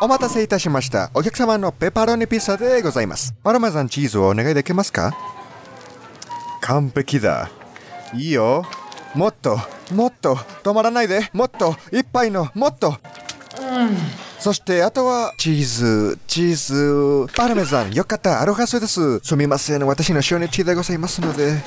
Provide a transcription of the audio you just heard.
お待たせいたしました。お客様のペパロニピザでございます。パルメザンチーズをお願いできますか？完璧だ。いいよ。もっと、もっと、止まらないで。もっと、一杯の、もっと。そして、あとは、チーズ、チーズ、パルメザン、よかった、アロハスです。すみません、私の初日でございますので。